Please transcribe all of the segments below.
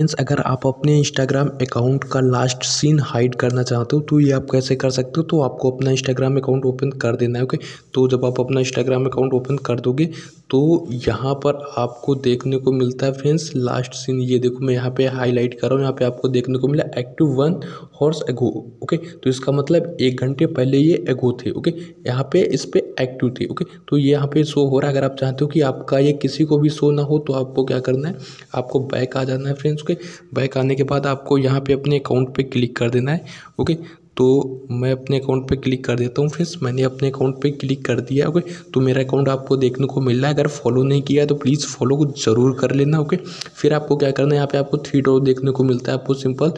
Friends अगर आप अपने इंस्टाग्राम अकाउंट का लास्ट सीन हाइड करना चाहते हो तो ये आप कैसे कर सकते हो? तो आपको अपना इंस्टाग्राम अकाउंट ओपन कर देना है ओके तो जब आप अपना इंस्टाग्राम अकाउंट ओपन कर दोगे तो यहाँ पर आपको देखने को मिलता है फ्रेंड्स लास्ट सीन ये देखो, मैं यहाँ पे हाईलाइट कर रहा हूँ, यहाँ पे आपको देखने को मिला active one hours ago okay तो इसका मतलब एक घंटे पहले ये एगो थे ओके यहाँ पे इस पर एक्टिव थे ओके तो ये यहाँ पे शो हो रहा है, अगर आप चाहते हो कि आपका ये किसी को भी शो ना हो तो आपको क्या करना है? आपको बैक आ जाना है फ्रेंड्स ओके? बैक आने के बाद आपको यहाँ पे अपने अकाउंट पे क्लिक कर देना है, ओके? तो मैं अपने अकाउंट पे क्लिक कर देता हूँ फ्रेंड्स मैंने अपने अकाउंट पे क्लिक कर दिया, ओके? तो मेरा अकाउंट आपको देखने को मिल रहा है, अगर फॉलो नहीं किया तो प्लीज़ फॉलो को ज़रूर कर लेना, ओके? फिर आपको क्या करना है, यहाँ पे आपको थ्री डॉट देखने को मिलता है, आपको सिंपल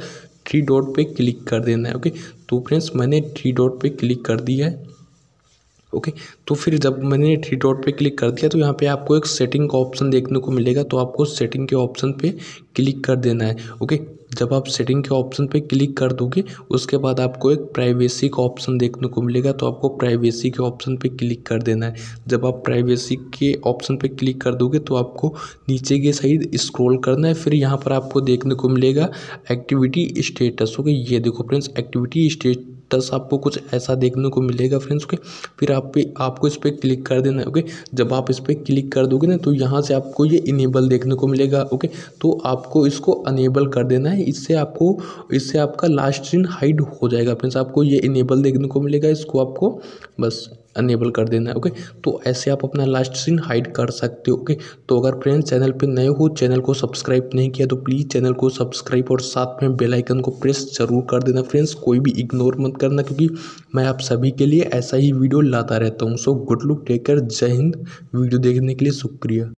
थ्री डॉट पे क्लिक कर देना है, ओके? तो फ्रेंड्स मैंने थ्री डॉट पे क्लिक कर दिया है। ओके? तो फिर जब मैंने थ्री डॉट पे क्लिक कर दिया तो यहाँ पे आपको एक सेटिंग का ऑप्शन देखने को मिलेगा तो आपको सेटिंग के ऑप्शन पे क्लिक कर देना है, ओके? जब आप सेटिंग के ऑप्शन पे क्लिक कर दोगे, उसके बाद आपको एक प्राइवेसी का ऑप्शन देखने को मिलेगा तो आपको प्राइवेसी के ऑप्शन पे क्लिक कर देना है। जब आप प्राइवेसी के ऑप्शन पे क्लिक कर दोगे तो आपको नीचे के साइड स्क्रॉल करना है, फिर यहाँ पर आपको देखने को मिलेगा एक्टिविटी स्टेटस ओके? ये देखो फ्रेंड्स एक्टिविटी स्टेट दस आपको कुछ ऐसा देखने को मिलेगा फ्रेंड्स ओके फिर आप पे, आपको इस पर क्लिक कर देना है ओके जब आप इस पर क्लिक कर दोगे ना तो यहाँ से आपको ये इनेबल देखने को मिलेगा ओके तो आपको इसको अनेबल कर देना है, इससे आपको, इससे आपका लास्ट सीन हाइड हो जाएगा फ्रेंड्स आपको ये इनेबल देखने को मिलेगा, इसको आपको बस अनेबल कर देना है ओके तो ऐसे आप अपना लास्ट सीन हाइड कर सकते हो ओके तो अगर फ्रेंड्स चैनल पे नए हो चैनल को सब्सक्राइब नहीं किया तो प्लीज़ चैनल को सब्सक्राइब और साथ में बेल आइकन को प्रेस ज़रूर कर देना फ्रेंड्स कोई भी इग्नोर मत करना, क्योंकि मैं आप सभी के लिए ऐसा ही वीडियो लाता रहता हूँ। So good luck take care Jai Hind. Video देखने के लिए शुक्रिया।